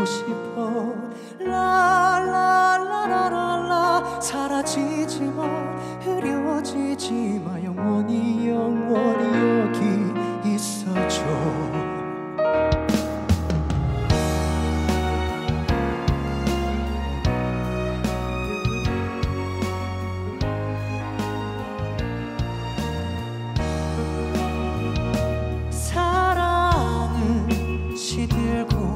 보고 싶어. 라라라라라라. 사라지지 마. 흐려지지 마. 영원히 영원히 여기 있어줘. 사랑은 시들고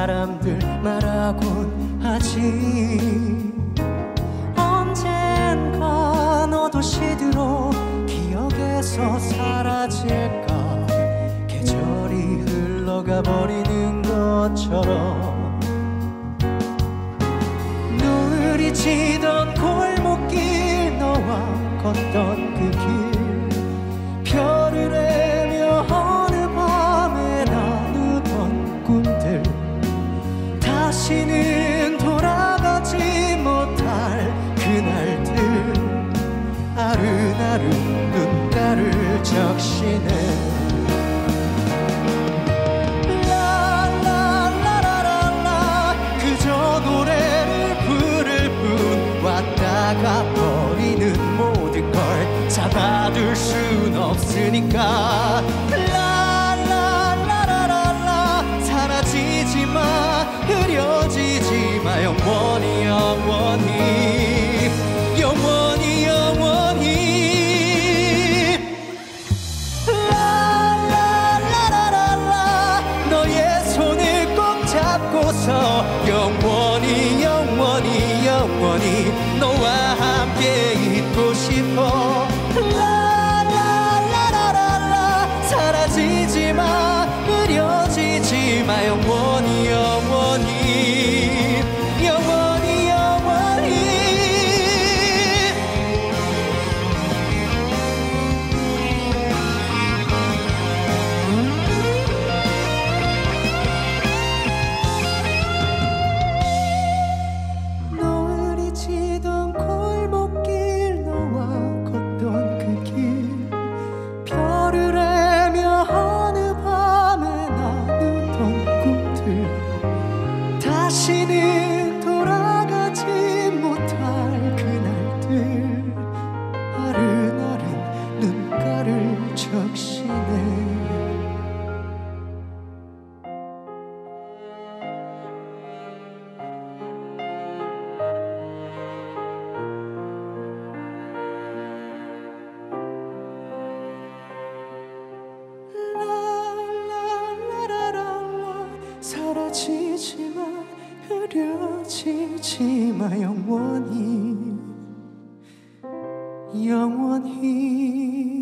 사람들 말하곤 하지. 언젠가 너도 시들어 기억에서 사라질까? 계절이 흘러가 버리는 것처럼 다시는 돌아가지 못할 그날들 아른아른 눈가를 적시네. 라라라라라라 그저 노래를 부를 뿐 왔다가 버리는 모든 걸 잡아둘 순 없으니까 흐려지지 마 영원히 영원히 영원히 영원히. 라라라라라. 너의 손을 꼭 잡고서 영원히 영원히 영원히 너와 함께 있고 싶어. 라라라라라. 사라지지 마. 흐려지지 마. 영원히 사라지지 마 흐려지지 마 영원히 영원히